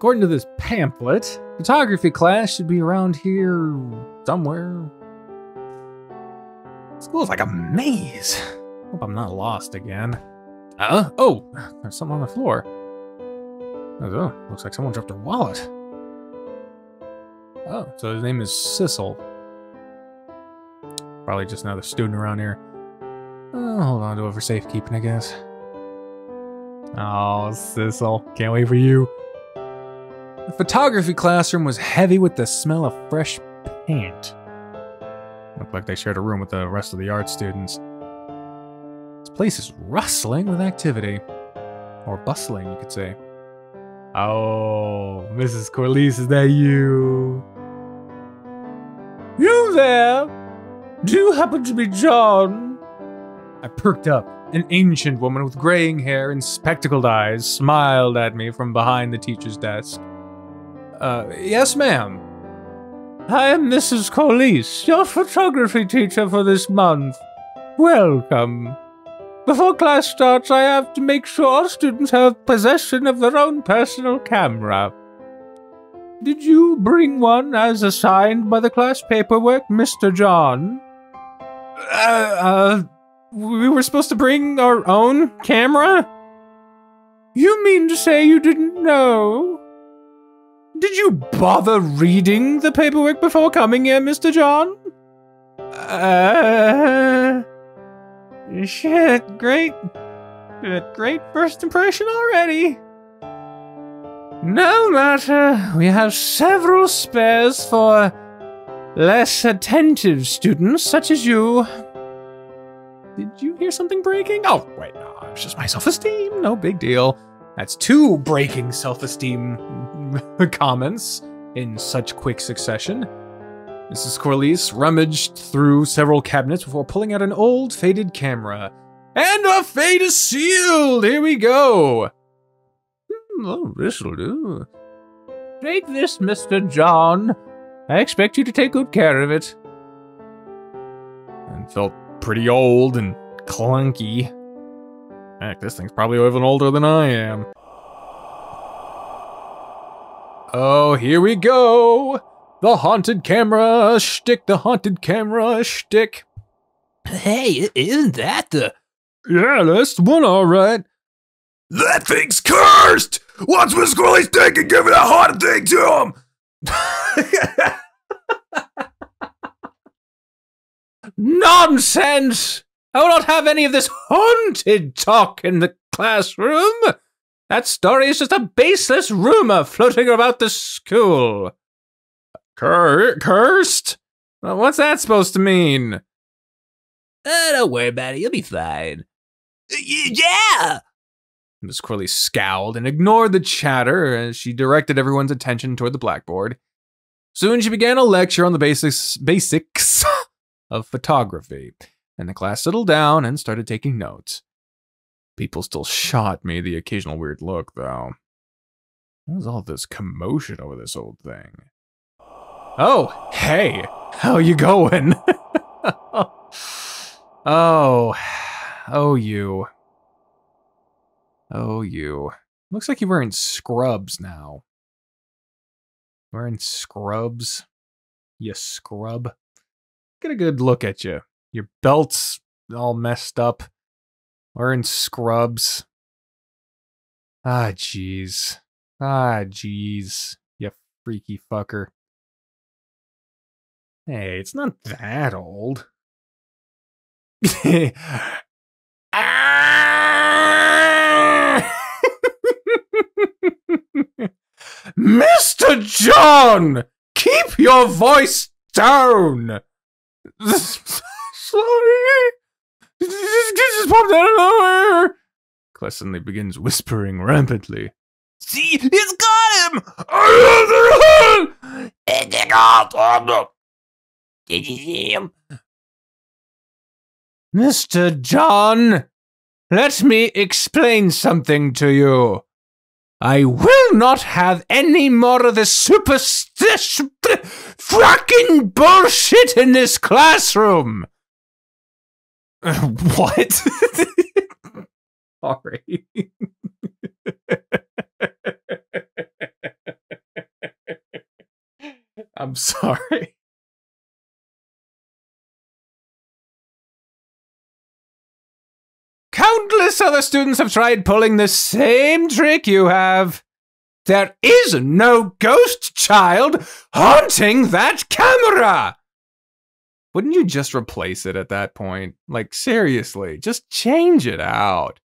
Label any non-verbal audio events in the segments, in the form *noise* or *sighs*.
According to this pamphlet, photography class should be around here somewhere. School's like a maze. Hope I'm not lost again. Uh, oh, there's something on the floor. Oh, looks like someone dropped their wallet. Oh, so his name is Sissel. Probably just another student around here. Oh, hold on to it for safekeeping, I guess. Oh, Sissel. Can't wait for you. The photography classroom was heavy with the smell of fresh paint. Looked like they shared a room with the rest of the art students. This place is rustling with activity. Or bustling, you could say. Oh, Mrs. Corliss, is that you? You there? Do you happen to be John? I perked up. An ancient woman with graying hair and spectacled eyes smiled at me from behind the teacher's desk. Uh, yes, ma'am. I am Mrs. Corliss, your photography teacher for this month. Welcome. Before class starts, I have to make sure all students have possession of their own personal camera. Did you bring one as assigned by the class paperwork, Mr. John? Uh, uh, we were supposed to bring our own camera? You mean to say you didn't know? Did you bother reading the paperwork before coming here, Mr. John? Uh. Shit, great. Good, great first impression already. No matter, we have several spares for less attentive students such as you. Did you hear something breaking? Oh, wait, no, it's just my self esteem. No big deal. That's two breaking self esteem *laughs* comments in such quick succession. Mrs. Corliss rummaged through several cabinets before pulling out an old faded camera. And a fate is sealed! Here we go! Oh, this'll do. Take this, Mr. John. I expect you to take good care of it. And felt pretty old and clunky. Heck, this thing's probably even older than I am. Oh, here we go! The haunted camera shtick, the haunted camera shtick. Hey, isn't that the. Yeah, that's the one, alright. That thing's cursed! What's Miss Squirrely's thinking giving that haunted thing to him? *laughs* Nonsense! I will not have any of this haunted talk in the classroom. That story is just a baseless rumor floating about the school. Cur cursed? Well, what's that supposed to mean? Uh, don't worry about it. You'll be fine. Yeah! Miss Corliss scowled and ignored the chatter as she directed everyone's attention toward the blackboard. Soon she began a lecture on the basics, basics *laughs* of photography, and the class settled down and started taking notes. People still shot me the occasional weird look, though. What was all this commotion over this old thing? Oh, hey, how you going? *laughs* oh, oh you. Oh you. Looks like you're wearing scrubs now. Wearing scrubs? You scrub. Get a good look at you. Your belt's all messed up. Wearing scrubs. Ah, jeez. Ah, jeez. You freaky fucker. Hey, it's not that old. *laughs* Mr. John! Keep your voice down! *laughs* Sorry. This just popped out of nowhere. Suddenly begins whispering rampantly. See, it's got him! Did you see him? Mr. John, let me explain something to you. I will not have any more of this superstition fucking bullshit in this classroom. *laughs* what? *laughs* Sorry. *laughs* I'm sorry. Countless other students have tried pulling the same trick you have. There is no ghost child haunting that camera. Wouldn't you just replace it at that point? Like, seriously, just change it out.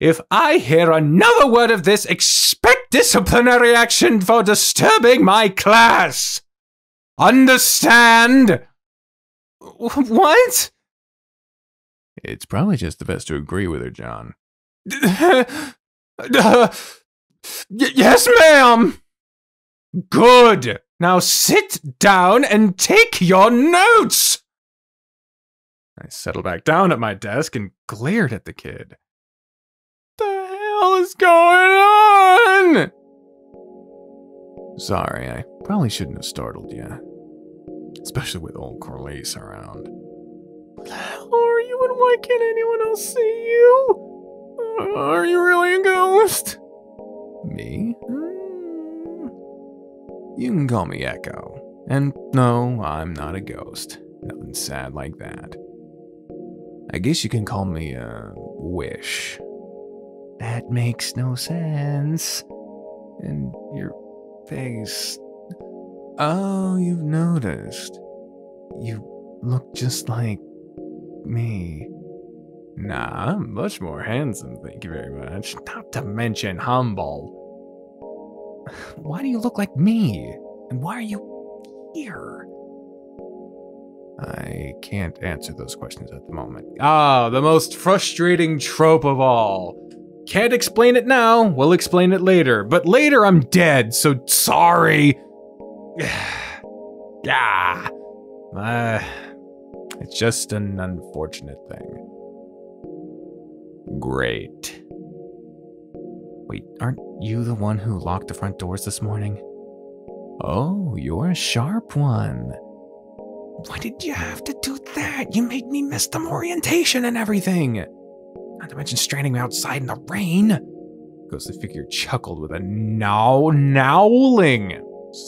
If I hear another word of this, expect disciplinary action for disturbing my class. Understand? What? It's probably just the best to agree with her, John. *laughs* yes, ma'am. Good. Now sit down and take your notes. I settled back down at my desk and glared at the kid. The hell is going on? Sorry, I probably shouldn't have startled you. Especially with old Corliss around. What the hell are you and why can't anyone else see you? Are you really a ghost? Me? Hmm? You can call me Echo. And no, I'm not a ghost. Nothing sad like that. I guess you can call me a wish. That makes no sense. And your face. Oh, you've noticed. You look just like me. Nah, I'm much more handsome, thank you very much. Not to mention humble. Why do you look like me? And why are you here? I can't answer those questions at the moment. Ah, the most frustrating trope of all. Can't explain it now, we'll explain it later. But later I'm dead, so sorry. *sighs* yeah. Uh, it's just an unfortunate thing. Great. Wait, aren't you the one who locked the front doors this morning? Oh, you're a sharp one. Why did you have to do that? You made me miss the orientation and everything. Not to mention stranding me outside in the rain. Ghostly figure chuckled with a now nowling.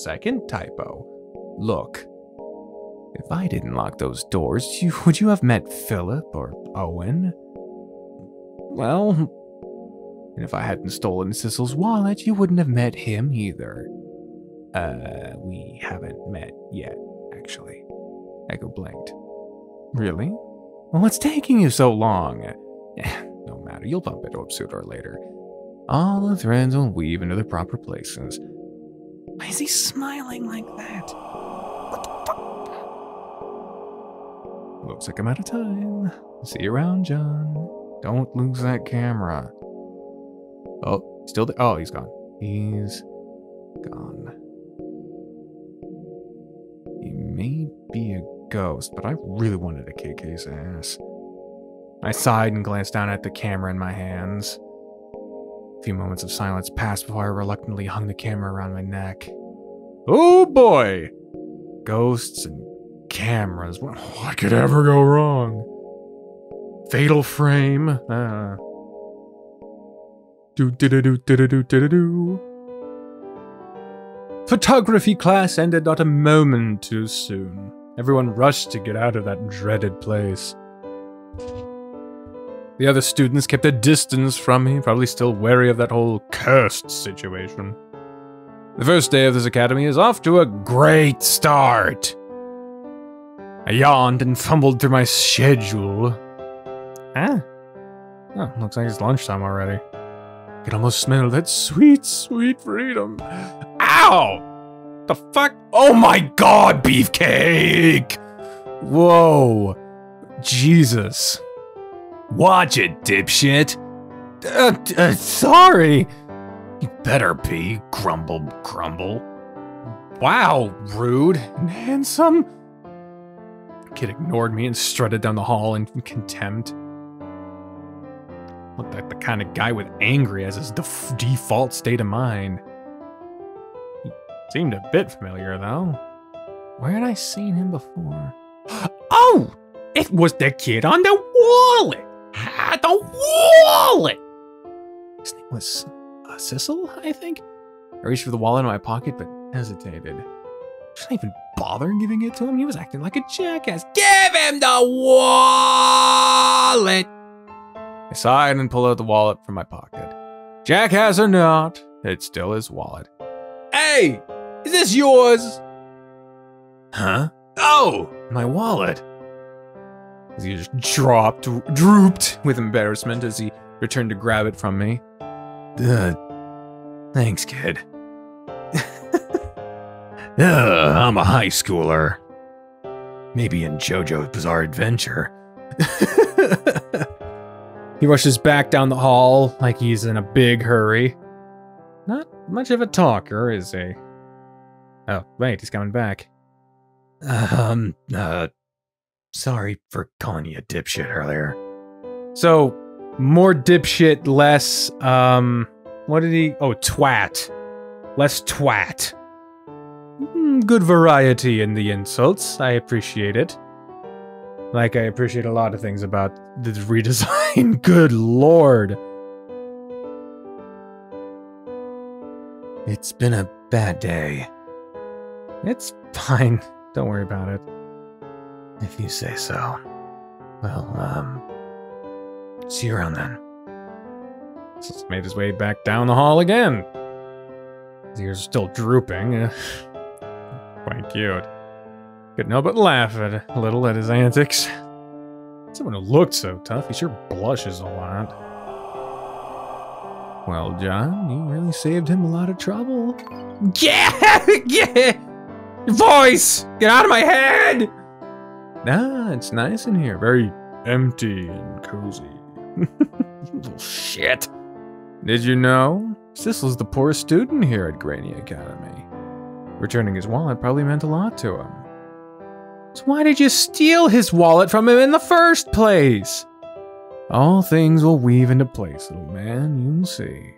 Second typo. Look, if I didn't lock those doors, you, would you have met Phillip or Owen? Well, and if I hadn't stolen Sissel's wallet, you wouldn't have met him either. Uh, we haven't met yet, actually. Echo blinked. Really? Well, what's taking you so long? *sighs* no matter, you'll bump into him sooner or later. All the threads will weave into their proper places. Why is he smiling like that? Looks like I'm out of time. See you around, John. Don't lose that camera. Oh, still there? Oh, he's gone. He's gone. He may be a ghost, but I really wanted to kick his ass. I sighed and glanced down at the camera in my hands. A few moments of silence passed before I reluctantly hung the camera around my neck. Oh boy! Ghosts and cameras. What could ever go wrong? Fatal frame. Uh. Do do do do do do do do. Photography class ended not a moment too soon. Everyone rushed to get out of that dreaded place. The other students kept a distance from me, probably still wary of that whole cursed situation. The first day of this academy is off to a great start. I yawned and fumbled through my schedule. Ah. Oh, looks like it's lunchtime already. I can almost smell that sweet, sweet freedom. Ow! The fuck? Oh my god, beefcake! Whoa. Jesus. Watch it, dipshit. Uh, uh, sorry. You better be, grumble, grumble. Wow, rude and handsome. Kid ignored me and strutted down the hall in contempt. Looked like the kind of guy with angry as his def- default state of mind. He seemed a bit familiar, though. Where had I seen him before? *gasps* Oh! It was the kid on the wallet! The wallet! His name was uh, Sissel, I think? I reached for the wallet in my pocket, but hesitated. I even bother giving it to him? He was acting like a jackass. Give him the wallet. I sighed and pulled out the wallet from my pocket. Jack has or not, it's still his wallet. Hey, is this yours? Huh? Oh, my wallet. As he just dropped, drooped with embarrassment as he returned to grab it from me. Uh, thanks, kid. *laughs* uh, I'm a high schooler. Maybe in JoJo's Bizarre Adventure. *laughs* he rushes back down the hall like he's in a big hurry. Not much of a talker, is he? Oh, wait, he's coming back. Um, uh, sorry for calling you a dipshit earlier. So, more dipshit, less, um, what did he? Oh, twat. Less twat. Mm, Good variety in the insults. I appreciate it. Like, I appreciate a lot of things about the redesign. *laughs* Good lord. It's been a bad day. It's fine. Don't worry about it. If you say so. Well, um. See you around then. Just made his way back down the hall again. His ears are still drooping. *laughs* Quite cute. Could no but laugh at a little at his antics. Someone who looked so tough, he sure blushes a lot. Well, John, you really saved him a lot of trouble. Yeah, *laughs* yeah. Voice, get out of my head. Ah, it's nice in here. Very empty and cozy. *laughs* Little shit. Did you know? Sissel's the poorest student here at Granny Academy. Returning his wallet probably meant a lot to him. So why did you steal his wallet from him in the first place? All things will weave into place, little man, you'll see.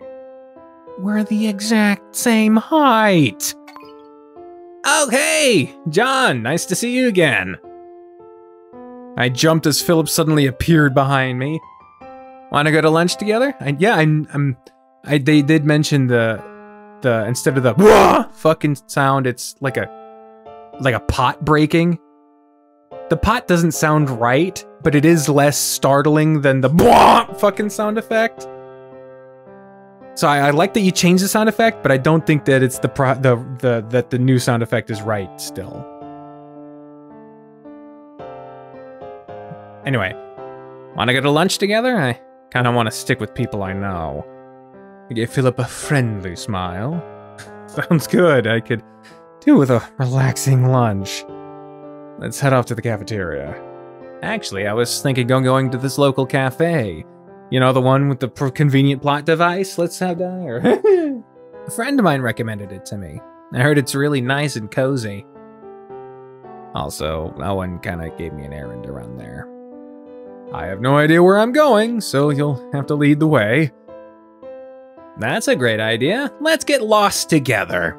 We're the exact same height. Oh, okay, John, nice to see you again. I jumped as Phillip suddenly appeared behind me. Want to go to lunch together? I, yeah, I'm, I'm. I they did mention the, the instead of the *laughs* fucking sound, it's like a, like a pot breaking. The pot doesn't sound right, but it is less startling than the "Wah!" fucking sound effect. So I, I like that you changed the sound effect, but I don't think that it's the pro the the that the new sound effect is right still. Anyway, want to go to lunch together? I kind of want to stick with people I know. I gave Phillip a friendly smile. *laughs* Sounds good. I could do with a relaxing lunch. Let's head off to the cafeteria. Actually, I was thinking of going to this local cafe. You know, the one with the convenient plot device? Let's have dinner. *laughs* a friend of mine recommended it to me. I heard it's really nice and cozy. Also, Owen kind of gave me an errand around there. I have no idea where I'm going, so you'll have to lead the way. That's a great idea. Let's get lost together.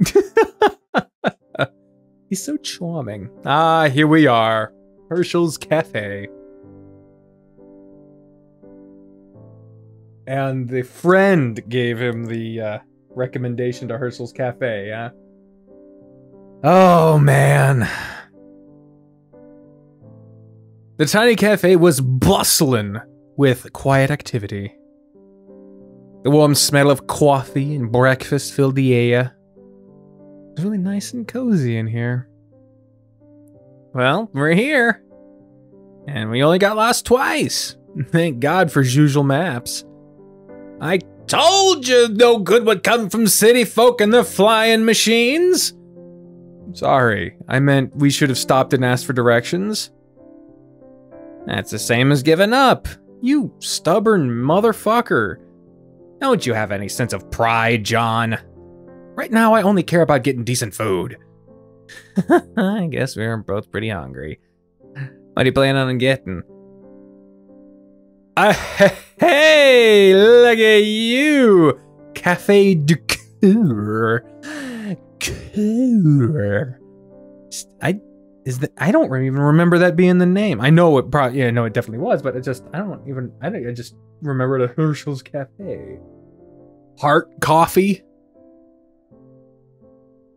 *laughs* He's so charming. Ah, here we are. Herschel's Cafe. And the friend gave him the uh, recommendation to Herschel's Cafe, huh? Oh, man. The tiny cafe was bustling with quiet activity. The warm smell of coffee and breakfast filled the air. It was really nice and cozy in here. Well, we're here. And we only got lost twice. *laughs* Thank God for usual maps. I told you no good would come from city folk and their flying machines. Sorry, I meant we should have stopped and asked for directions. That's the same as giving up. You stubborn motherfucker. Don't you have any sense of pride, John? Right now, I only care about getting decent food. *laughs* I guess we are both pretty hungry. What are you planning on getting? Uh, *laughs* hey, look at you! Cafe du Coeur. Coeur. I is that I don't even remember that being the name. I know it probably yeah, no, it definitely was, but it just I don't even I don't I just remember the Herschel's Cafe. Heart coffee.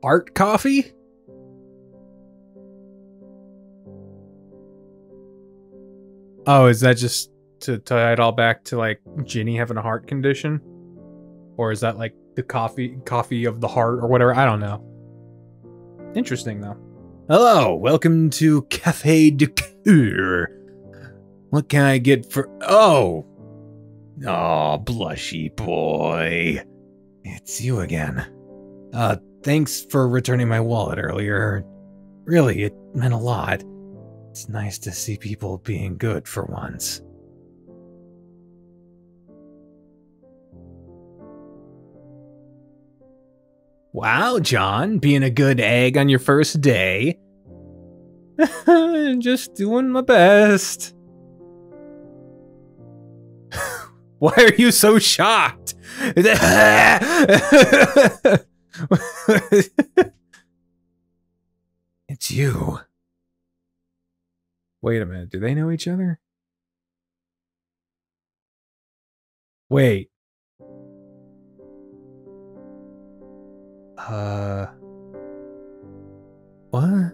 Art coffee? Oh, is that just to tie it all back to like Ginny having a heart condition? Or is that like the coffee coffee of the heart or whatever? I don't know. Interesting though. Hello, welcome to Cafe de Coeur. What can I get for Oh. Oh, blushy boy. It's you again. Uh, thanks for returning my wallet earlier. Really, it meant a lot. It's nice to see people being good for once. Wow, John, being a good egg on your first day. *laughs* Just doing my best. *laughs* Why are you so shocked? *laughs* *laughs* it's you. Wait a minute, do they know each other? Wait. Uh. What?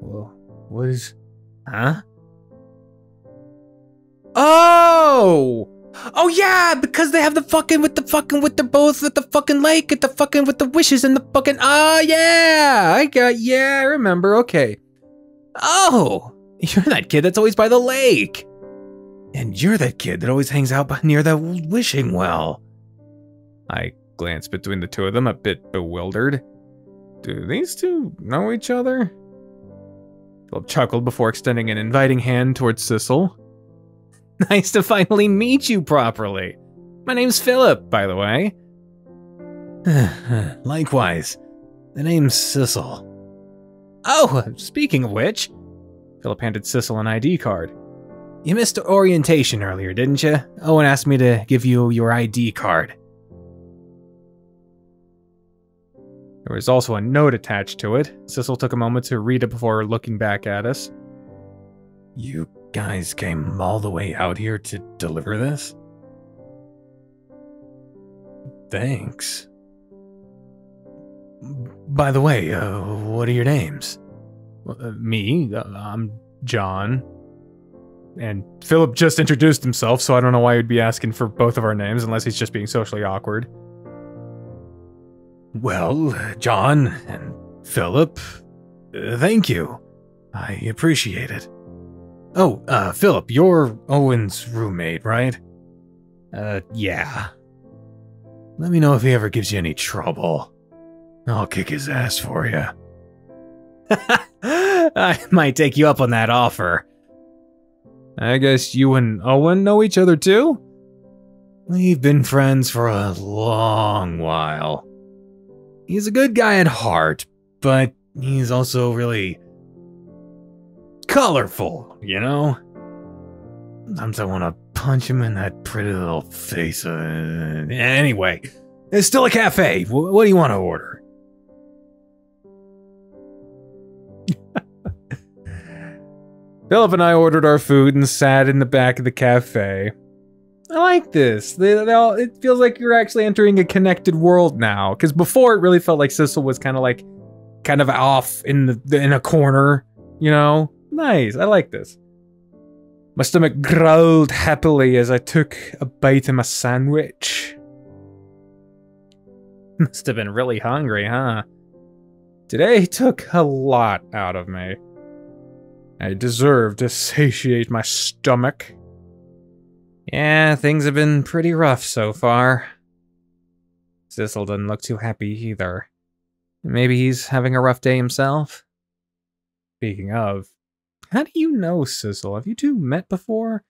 Well, what is. Huh? Oh! Oh yeah, because they have the fucking with the fucking with the both with the fucking lake at the fucking with the wishes and the fucking oh yeah, I got yeah, I remember. Okay. Oh, *laughs* you're that kid that's always by the lake. And you're that kid that always hangs out near the wishing well. I glanced between the two of them, a bit bewildered. Do these two know each other? Phillip chuckled before extending an inviting hand towards Sissel. *laughs* Nice to finally meet you properly. My name's Phillip, by the way. *sighs* Likewise. The name's Sissel. Oh, speaking of which, Phillip handed Sissel an ID card. You missed orientation earlier, didn't you? Owen asked me to give you your ID card. There was also a note attached to it. Sissel took a moment to read it before looking back at us. You guys came all the way out here to deliver this? Thanks. By the way, uh, what are your names? Uh, me, uh, I'm John. And Phillip just introduced himself, so I don't know why he'd be asking for both of our names unless he's just being socially awkward. Well, John and Phillip, uh, thank you. I appreciate it. Oh, uh, Phillip, you're Owen's roommate, right? Uh, yeah. Let me know if he ever gives you any trouble. I'll kick his ass for you. *laughs* I might take you up on that offer. I guess you and Owen know each other too? We've been friends for a long while. He's a good guy at heart, but he's also really colorful, you know? Sometimes I want to punch him in that pretty little face. Uh, anyway, it's still a cafe. W- what do you want to order? *laughs* Phillip and I ordered our food and sat in the back of the cafe. I like this. They, they all, it feels like you're actually entering a connected world now. Because before it really felt like Sissel was kind of like, kind of off in the in a corner, you know. Nice. I like this. My stomach growled happily as I took a bite of my sandwich. *laughs* Must have been really hungry, huh? Today took a lot out of me. I deserve to *laughs* satiate my stomach. Yeah, things have been pretty rough so far. Sissel doesn't look too happy either. Maybe he's having a rough day himself? Speaking of, how do you know Sissel? Have you two met before?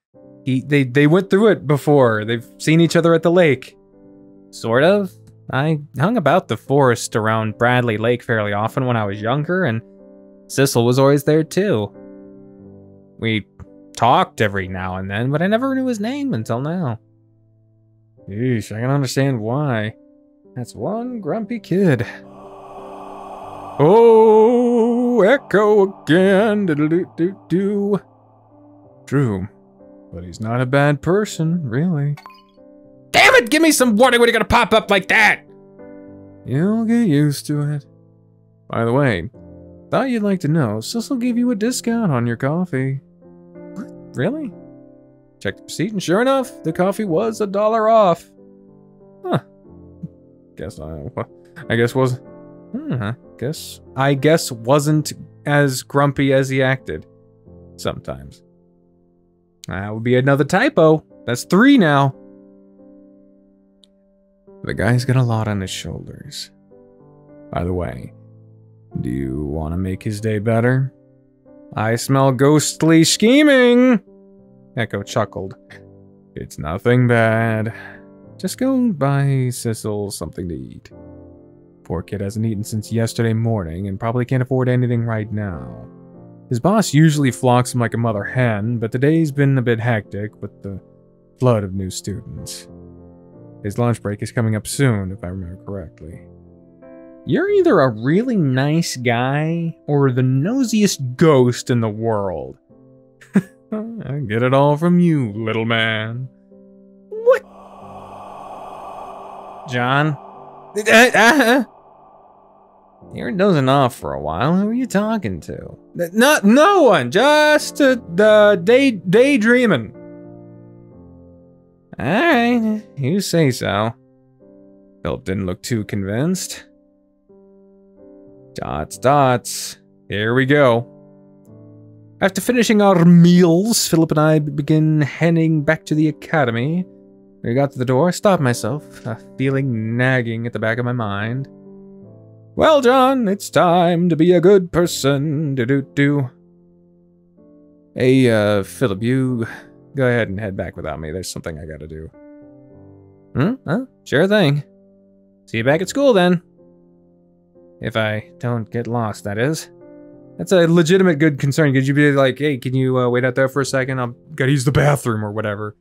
He, they, they went through it before. They've seen each other at the lake. Sort of. I hung about the forest around Bradley Lake fairly often when I was younger, and Sissel was always there too. We talked every now and then, but I never knew his name until now. Yeesh, I can understand why. That's one grumpy kid. Oh, echo again. Do-do-do-do. True. But he's not a bad person, really. Damn it! Give me some warning when you're gonna pop up like that! You'll get used to it. By the way, thought you'd like to know, Sissel give you a discount on your coffee. Really? Checked the receipt, and sure enough, the coffee was a dollar off. Huh. Guess I, *laughs* I guess was, hmm, I guess I guess wasn't as grumpy as he acted. Sometimes. That would be another typo. That's three now. The guy's got a lot on his shoulders. By the way, do you want to make his day better? I smell ghostly scheming! Echo chuckled. It's nothing bad. Just go buy Sissel something to eat. Poor kid hasn't eaten since yesterday morning and probably can't afford anything right now. His boss usually flocks him like a mother hen, but today's been a bit hectic with the flood of new students. His lunch break is coming up soon, if I remember correctly. You're either a really nice guy or the nosiest ghost in the world. *laughs* I get it all from you, little man. What? *sighs* John? Uh, uh, you're dozing off for a while. Who are you talking to? Not no one. Just uh, the day daydreaming. All right, you say so. Phillip didn't look too convinced. Dots, dots. Here we go. After finishing our meals, Phillip and I begin heading back to the academy. When I got to the door, I stopped myself, a feeling nagging at the back of my mind. Well, John, it's time to be a good person. Do do do. Hey, uh, Phillip, you go ahead and head back without me. There's something I gotta do. Hmm? Huh? Sure thing. See you back at school then. If I don't get lost, that is. That's a legitimate good concern. Could you be like, hey, can you uh, wait out there for a second? I'm gotta use the bathroom or whatever.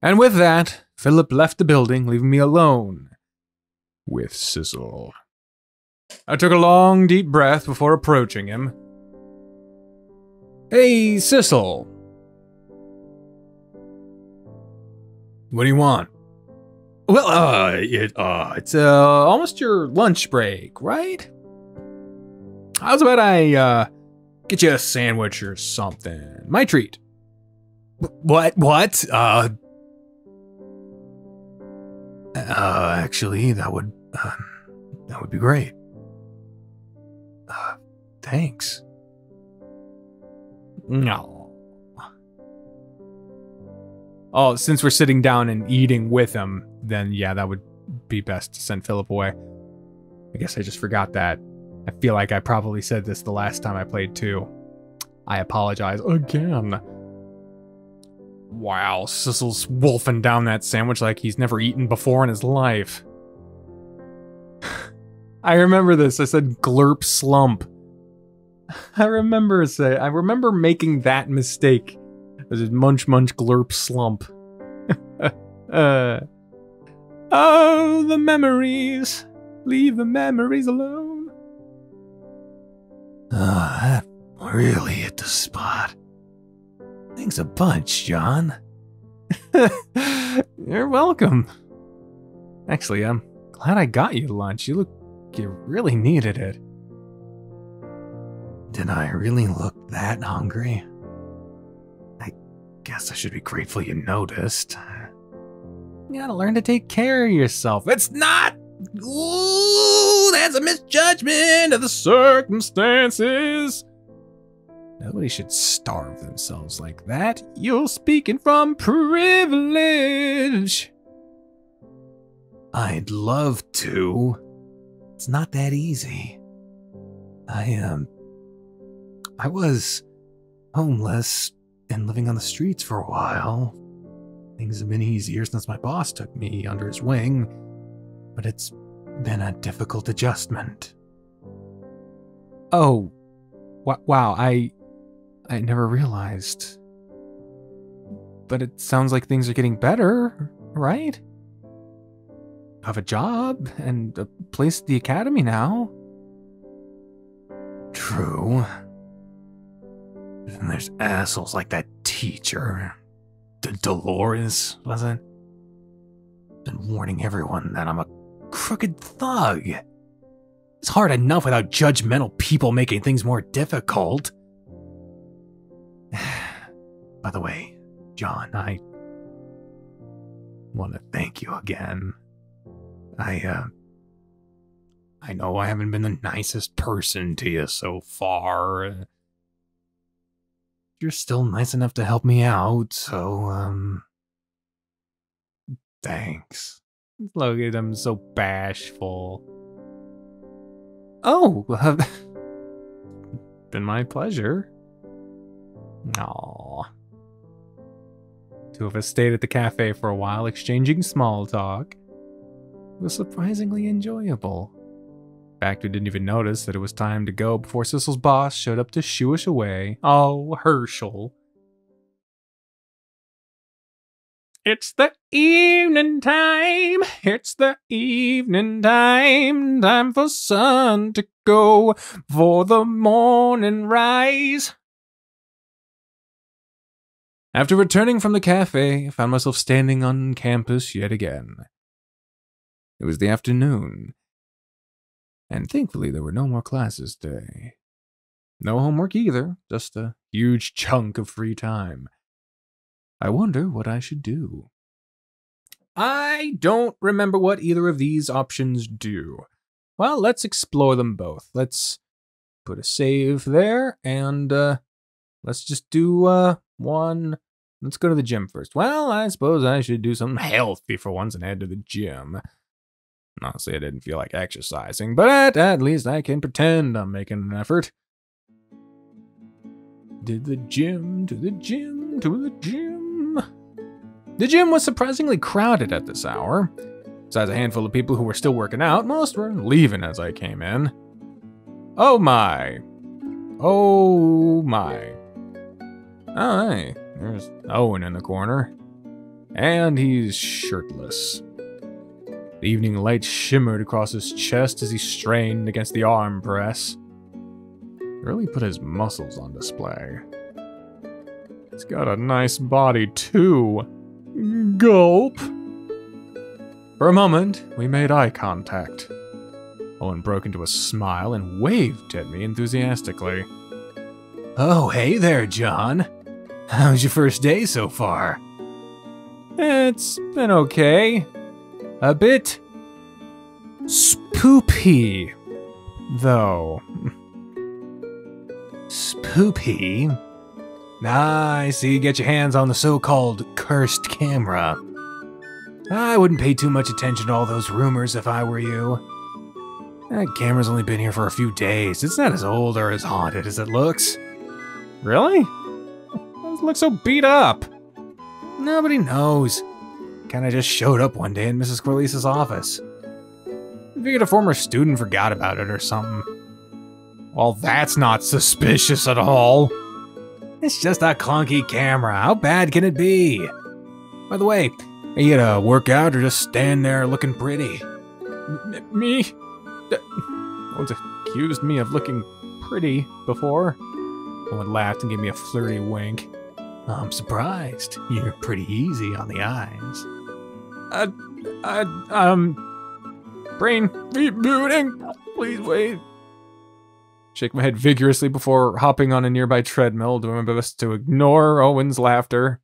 And with that, Phillip left the building, leaving me alone with Sissel. I took a long, deep breath before approaching him. Hey, Sissel. What do you want? Well, uh, it, uh, it's, uh, almost your lunch break, right? How's about I, uh, get you a sandwich or something? My treat. What, what, uh, uh, actually, that would, uh, that would be great. Uh, *sighs* thanks. No. Oh, since we're sitting down and eating with him, then yeah, that would be best to send Phillip away. I guess I just forgot that. I feel like I probably said this the last time I played too. I apologize again. Wow, Sissel's wolfing down that sandwich like he's never eaten before in his life. I remember this. I said glurp slump. *laughs* I remember say I remember making that mistake. It was munch munch glurp slump. uh, *laughs* oh, the memories. Leave the memories alone. Ah, that really hit the spot. Thanks a bunch, John. *laughs* You're welcome. Actually, I'm glad I got you lunch. You look you really needed it. Did I really look that hungry? I guess I should be grateful you noticed. You gotta learn to take care of yourself. It's not! Ooh, that's a misjudgment of the circumstances. Nobody should starve themselves like that. You're speaking from privilege. I'd love to. It's not that easy. I, um, I was homeless and living on the streets for a while. Things have been easier since my boss took me under his wing, but it's been a difficult adjustment. Oh, wow, I I never realized. But it sounds like things are getting better, right? Have a job and a place at the academy now. True. And there's assholes like that teacher. The Dolores, was it? Been warning everyone that I'm a crooked thug. It's hard enough without judgmental people making things more difficult. *sighs* By the way, John, I want to thank you again. I, uh, I know I haven't been the nicest person to you so far. You're still nice enough to help me out, so, um, thanks. Look at him so bashful. Oh, uh, *laughs* been my pleasure. Aww. Two of us stayed at the cafe for a while, exchanging small talk. Was surprisingly enjoyable. In fact, we didn't even notice that it was time to go before Sissel's boss showed up to shoo us away. Oh, Herschel. It's the evening time. It's the evening time. Time for sun to go for the morning rise. After returning from the cafe, I found myself standing on campus yet again. It was the afternoon, and thankfully there were no more classes today. No homework either, just a huge *laughs* chunk of free time. I wonder what I should do. I don't remember what either of these options do. Well, let's explore them both. Let's put a save there, and uh, let's just do uh, one. Let's go to the gym first. Well, I suppose I should do something *laughs* healthy for once and head to the gym. Honestly, I didn't feel like exercising, but at, least I can pretend I'm making an effort. Did the gym, to the gym, to the gym. The gym was surprisingly crowded at this hour. Besides a handful of people who were still working out, most were leaving as I came in. Oh my. Oh my. Oh, hey, there's Owen in the corner. And he's shirtless. The evening light shimmered across his chest as he strained against the arm press. He really put his muscles on display. He's got a nice body, too. Gulp. For a moment, we made eye contact. Owen broke into a smile and waved at me enthusiastically. Oh, hey there, John. How's your first day so far? It's been okay. A bit spoopy, though. Spoopy? Ah, I see you get your hands on the so-called cursed camera. I wouldn't pay too much attention to all those rumors if I were you. That camera's only been here for a few days. It's not as old or as haunted as it looks. Really? It looks so beat up. Nobody knows. Kinda just showed up one day in Mrs. Corliss' office. Figured a former student forgot about it or something. Well, that's not suspicious at all. It's just a clunky camera. How bad can it be? By the way, are you gonna work out or just stand there looking pretty? M- me? No one's accused me of looking pretty before. Someone laughed and gave me a flirty wink. I'm surprised. You're pretty easy on the eyes. Uh, uh, um, brain rebooting. Please wait. Shake my head vigorously before hopping on a nearby treadmill, doing my best to ignore Owen's laughter.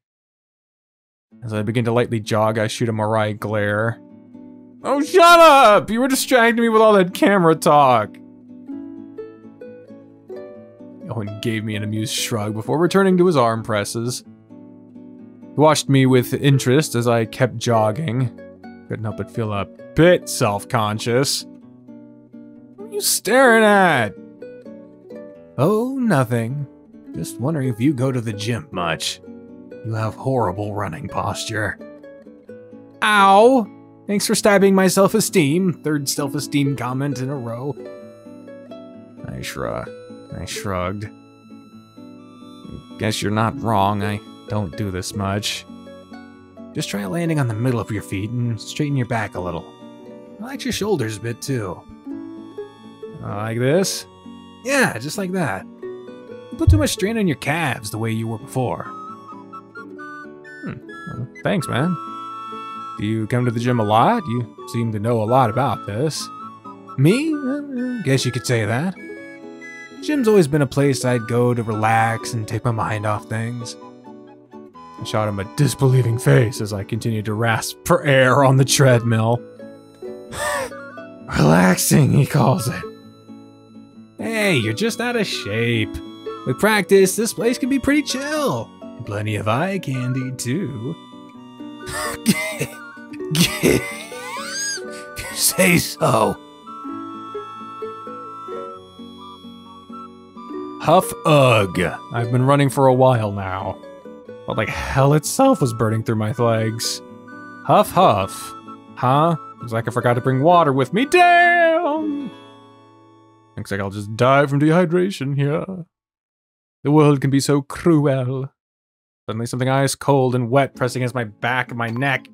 As I begin to lightly jog, I shoot a Mariah glare. Oh, shut up! You were distracting me with all that camera talk. Owen gave me an amused shrug before returning to his arm presses. He watched me with interest as I kept jogging. Couldn't help but feel a bit self-conscious. What are you staring at? Oh, nothing. Just wondering if you go to the gym much. You have horrible running posture. Ow! Thanks for stabbing my self-esteem. Third self-esteem comment in a row. I shrug. I shrugged. Guess you're not wrong. I don't do this much. Just try landing on the middle of your feet and straighten your back a little. Relax your shoulders a bit too. Like this? Yeah, just like that. You put too much strain on your calves the way you were before. Hmm. Well, thanks, man. Do you come to the gym a lot? You seem to know a lot about this. Me? uh, guess you could say that. Gym's always been a place I'd go to relax and take my mind off things. I shot him a disbelieving face as I continued to rasp for air on the treadmill. *laughs* Relaxing, he calls it. Hey, you're just out of shape. With practice, this place can be pretty chill. Plenty of eye candy, too. *laughs* you say so. Huff ugh. I've been running for a while now. But like hell itself was burning through my legs. Huff huff. Huh? Looks like I forgot to bring water with me. Damn! Looks like I'll just die from dehydration here. The world can be so cruel. Suddenly something ice cold and wet pressing against my back and my neck.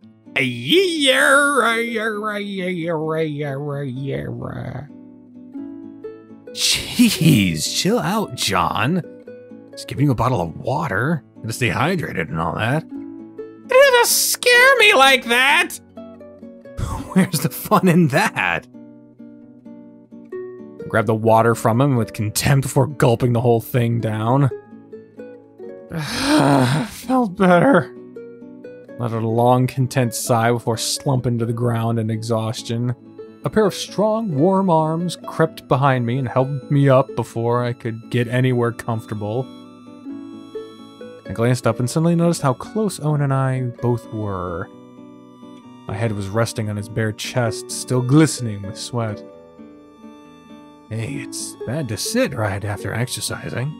Jeez, chill out, John. Just giving you a bottle of water. Gotta stay hydrated and all that. It doesn't scare me like that! *laughs* Where's the fun in that? I grabbed the water from him with contempt before gulping the whole thing down. *sighs* Felt better. Let out a long, content sigh before slumping to the ground in exhaustion. A pair of strong, warm arms crept behind me and held me up before I could get anywhere comfortable. I glanced up and suddenly noticed how close Owen and I both were. My head was resting on his bare chest, still glistening with sweat. Hey, it's bad to sit right after exercising.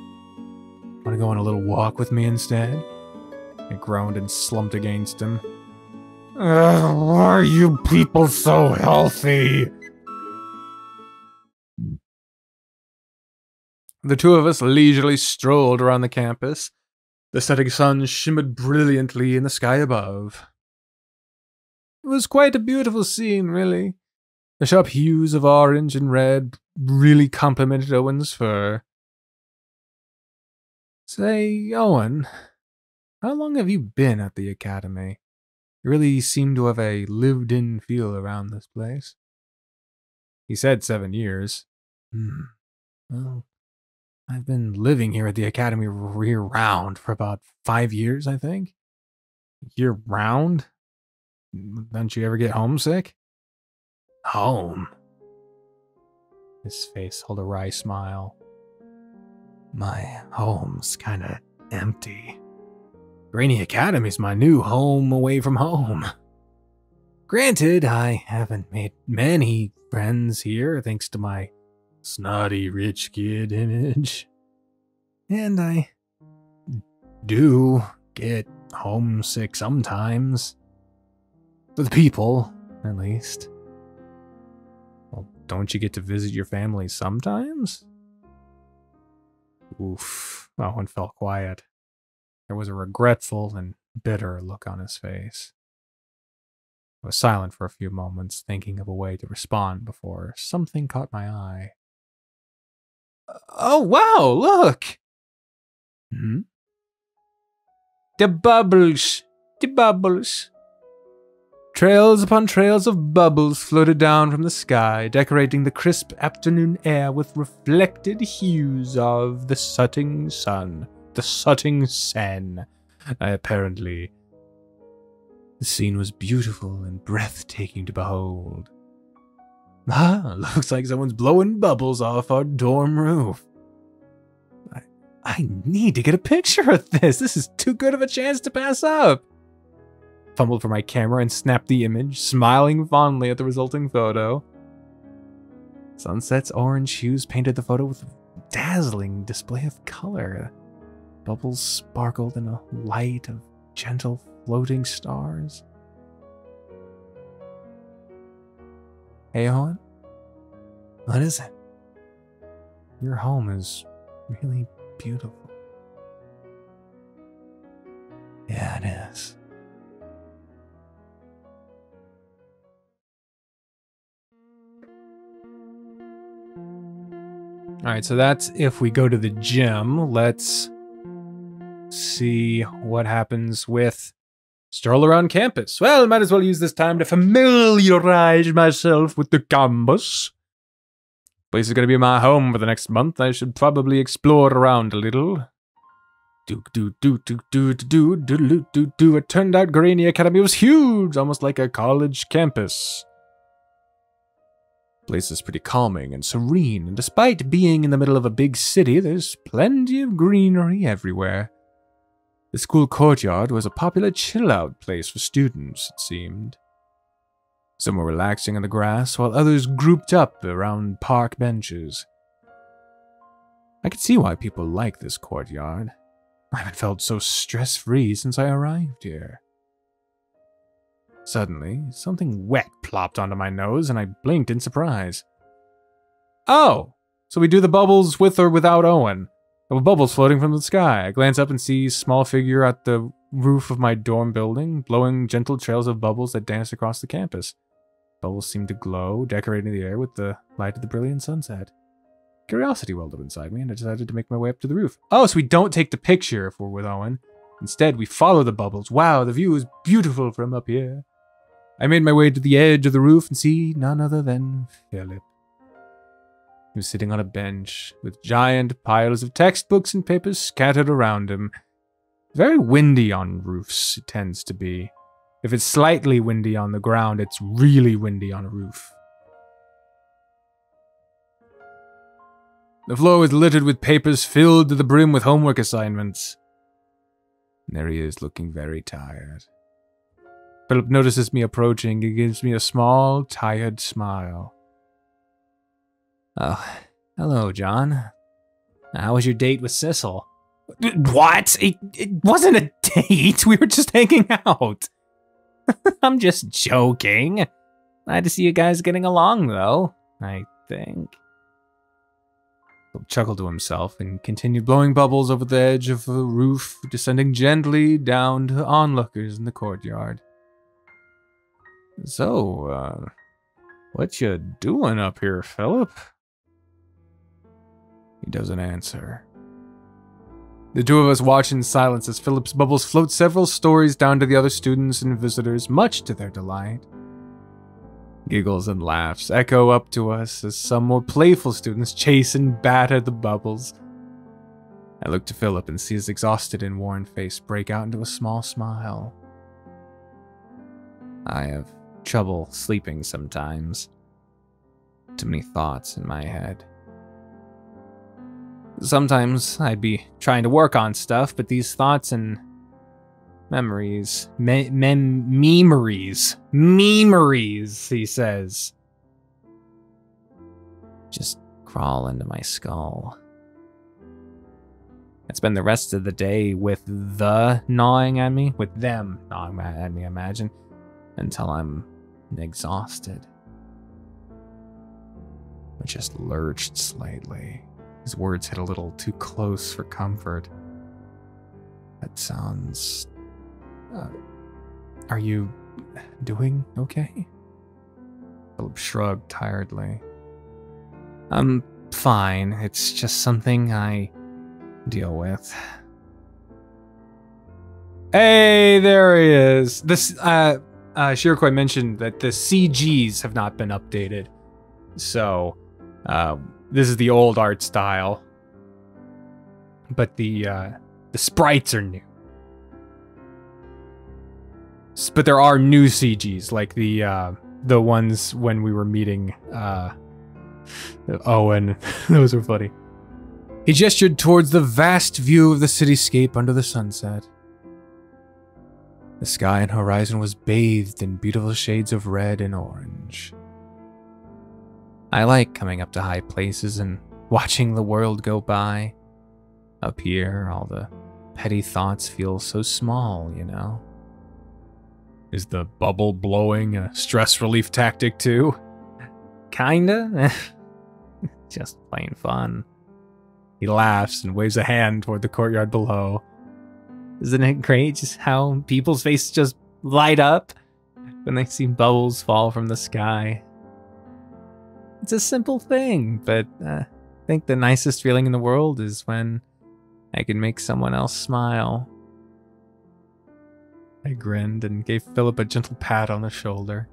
Want to go on a little walk with me instead? I groaned and slumped against him. Ugh, why are you people so healthy? The two of us leisurely strolled around the campus. The setting sun shimmered brilliantly in the sky above. It was quite a beautiful scene, really. The sharp hues of orange and red really complemented Owen's fur. Say, Owen, how long have you been at the academy? You really seem to have a lived in feel around this place. He said seven years. Hmm. Well, I've been living here at the academy year round for about five years, I think. Year round? Don't you ever get homesick? Home. His face held a wry smile. My home's kinda empty. Brainy Academy's my new home away from home. Granted, I haven't made many friends here thanks to my snotty rich kid image. And I do get homesick sometimes. For the people, at least. Well, don't you get to visit your family sometimes? Oof. Owen fell quiet. There was a regretful and bitter look on his face. I was silent for a few moments, thinking of a way to respond before something caught my eye. Oh, wow, look! Hmm? The bubbles! The bubbles! Trails upon trails of bubbles floated down from the sky, decorating the crisp afternoon air with reflected hues of the setting sun, the setting sen. apparently, the scene was beautiful and breathtaking to behold. Ah, *laughs* looks like someone's blowing bubbles off our dorm roof. I, I need to get a picture of this. This is too good of a chance to pass up fumbled for my camera and snapped the image, smiling fondly at the resulting photo. Sunset's orange hues painted the photo with a dazzling display of color. Bubbles sparkled in a light of gentle floating stars. Hey, Owen? What is it? Your home is really beautiful. Yeah, it is. All right, so that's if we go to the gym. Let's see what happens with stroll around campus. Well, might as well use this time to familiarize myself with the campus. Place is gonna be my home for the next month. I should probably explore around a little. Do do do do do do do do do do. It turned out Garania Academy was huge, almost like a college campus. Place is pretty calming and serene, and despite being in the middle of a big city, there's plenty of greenery everywhere. The school courtyard was a popular chill-out place for students, it seemed. Some were relaxing on the grass, while others grouped up around park benches. I could see why people like this courtyard. I haven't felt so stress-free since I arrived here. Suddenly, something wet plopped onto my nose, and I blinked in surprise. Oh, so we do the bubbles with or without Owen. Were bubbles floating from the sky. I glance up and see a small figure at the roof of my dorm building, blowing gentle trails of bubbles that dance across the campus. Bubbles seem to glow, decorating the air with the light of the brilliant sunset. Curiosity welled up inside me, and I decided to make my way up to the roof. Oh, so we don't take the picture if we're with Owen. Instead, we follow the bubbles. Wow, the view is beautiful from up here. I made my way to the edge of the roof and see none other than Phillip. He was sitting on a bench with giant piles of textbooks and papers scattered around him. Very windy on roofs, it tends to be. If it's slightly windy on the ground, it's really windy on a roof. The floor was littered with papers filled to the brim with homework assignments. And there he is, looking very tired. Phillip notices me approaching and gives me a small, tired smile. Oh, hello, John. How was your date with Sissel? What? It, it wasn't a date. *laughs* We were just hanging out. *laughs* I'm just joking. Glad to see you guys getting along, though, I think. He chuckled to himself and continued blowing bubbles over the edge of the roof, descending gently down to onlookers in the courtyard. So, uh, what you doing up here, Phillip? He doesn't answer. The two of us watch in silence as Phillip's bubbles float several stories down to the other students and visitors, much to their delight. Giggles and laughs echo up to us as some more playful students chase and batter the bubbles. I look to Phillip and see his exhausted and worn face break out into a small smile. I have trouble sleeping sometimes. Too many thoughts in my head. Sometimes I'd be trying to work on stuff, but these thoughts and memories, me- mem- memories, memories, he says, just crawl into my skull. I spend the rest of the day with the gnawing at me, with them gnawing at me, imagine, until I'm exhausted. I just lurched slightly. His words hit a little too close for comfort. That sounds. Uh, are you doing okay? Phillip shrugged tiredly. I'm fine. It's just something I deal with. Hey, there he is. This uh uh Shirokoi mentioned that the CGs have not been updated. So, uh this is the old art style, but the uh, the sprites are new. But there are new CGs, like the uh, the ones when we were meeting uh, Owen. *laughs* Those were funny. He gestured towards the vast view of the cityscape under the sunset. The sky and horizon was bathed in beautiful shades of red and orange. I like coming up to high places and watching the world go by. Up here, all the petty thoughts feel so small, you know? Is the bubble blowing a stress relief tactic too? Kinda. *laughs* Just plain fun. He laughs and waves a hand toward the courtyard below. Isn't it great just how people's faces just light up when they see bubbles fall from the sky? It's a simple thing, but uh, I think the nicest feeling in the world is when I can make someone else smile. I grinned and gave Phillip a gentle pat on the shoulder.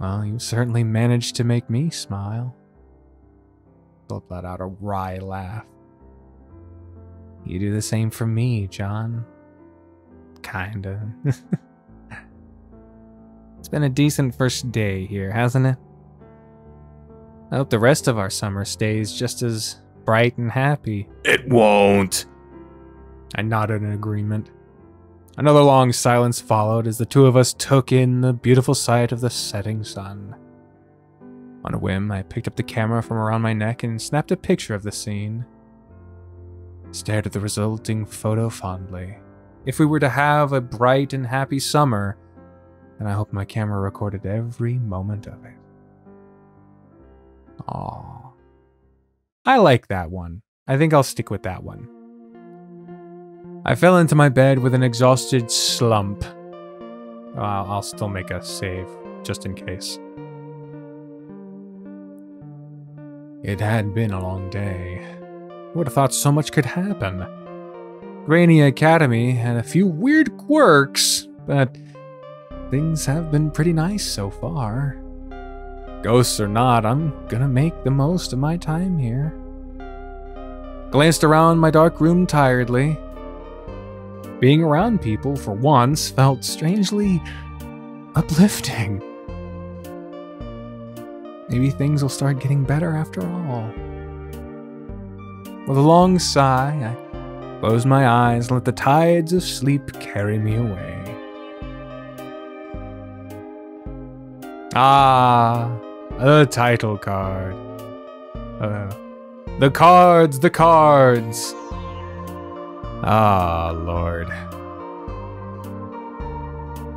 Well, you certainly managed to make me smile. Phillip let out a wry laugh. You do the same for me, John. Kinda. *laughs* it's been a decent first day here, hasn't it? I hope the rest of our summer stays just as bright and happy. It won't. I nodded in agreement. Another long silence followed as the two of us took in the beautiful sight of the setting sun. On a whim, I picked up the camera from around my neck and snapped a picture of the scene. Stared at the resulting photo fondly. If we were to have a bright and happy summer, then I hope my camera recorded every moment of it. Aww. I like that one. I think I'll stick with that one. I fell into my bed with an exhausted slump. Uh, I'll still make a save, just in case. It had been a long day. Would have thought so much could happen. Grania Academy had a few weird quirks, but things have been pretty nice so far. Ghosts or not, I'm gonna make the most of my time here. Glanced around my dark room tiredly, being around people for once felt strangely uplifting. Maybe things will start getting better after all. With a long sigh, I closed my eyes and let the tides of sleep carry me away. Ah, a title card. Uh, the cards, the cards. Ah, Lord.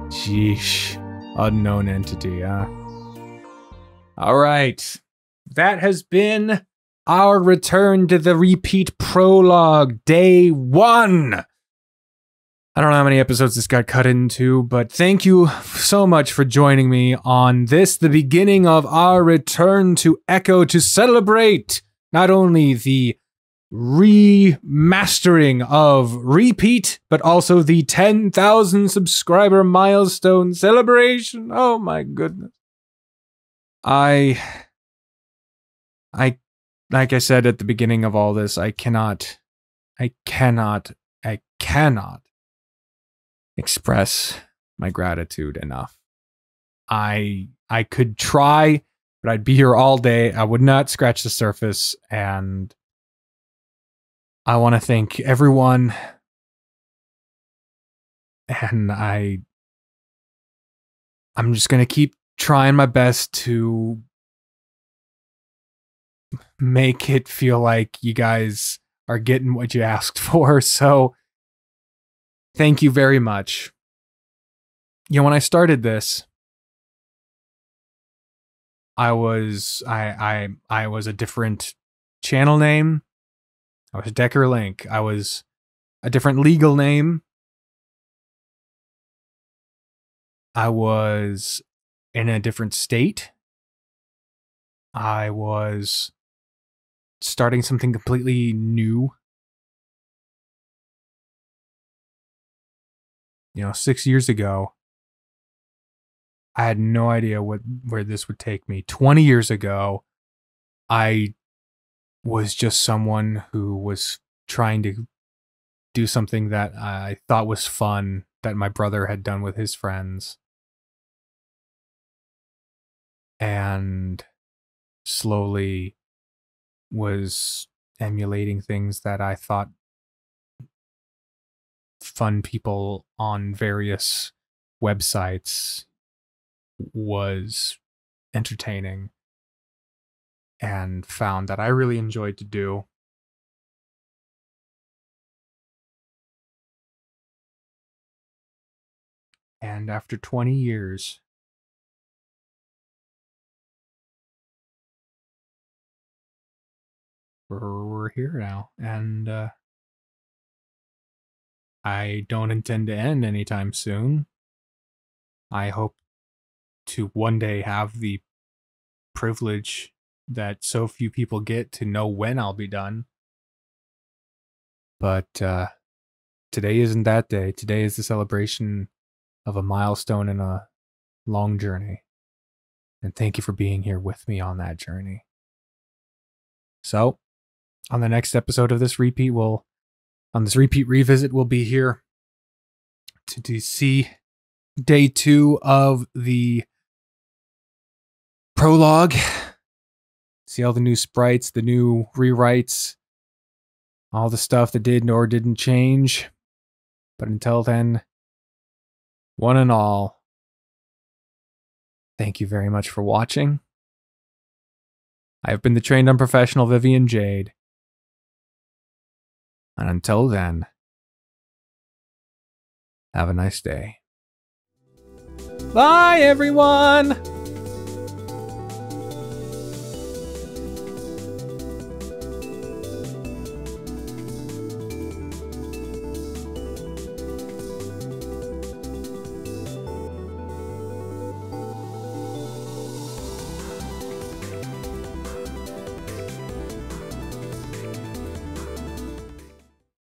Sheesh. Unknown entity, huh? All right. That has been our return to the repeat prologue, day one. I don't know how many episodes this got cut into, but thank you so much for joining me on this, the beginning of our return to Echo to celebrate not only the remastering of Repeat, but also the 10,000 subscriber milestone celebration. Oh my goodness. I, I, like I said at the beginning of all this, I cannot, I cannot, I cannot express my gratitude enough. I, I could try, but I'd be here all day. I would not scratch the surface and I want to thank everyone. And I I'm just going to keep trying my best to make it feel like you guys are getting what you asked *laughs* for. So thank you very much. You know, when I started this, I was I I I was a different channel name I was Deckerlink. I was a different legal name. I was in a different state. I was starting something completely new. You know, six years ago, I had no idea what where this would take me. Twenty years ago, I was just someone who was trying to do something that I thought was fun that my brother had done with his friends. And slowly was emulating things that I thought fun people on various websites was entertaining and found that I really enjoyed to do. And after 20 years, we're, here now. And uh, I don't intend to end anytime soon. I hope to one day have the privilege that so few people get to know when I'll be done. But uh, today isn't that day. Today is the celebration of a milestone in a long journey. And thank you for being here with me on that journey. So, on the next episode of this repeat, we'll on this repeat revisit, we'll be here to, to see day two of the prologue. See all the new sprites, the new rewrites, all the stuff that did or didn't change. But until then, one and all, thank you very much for watching. I have been the trained unprofessional Vivian Jade. And until then, have a nice day. Bye, everyone!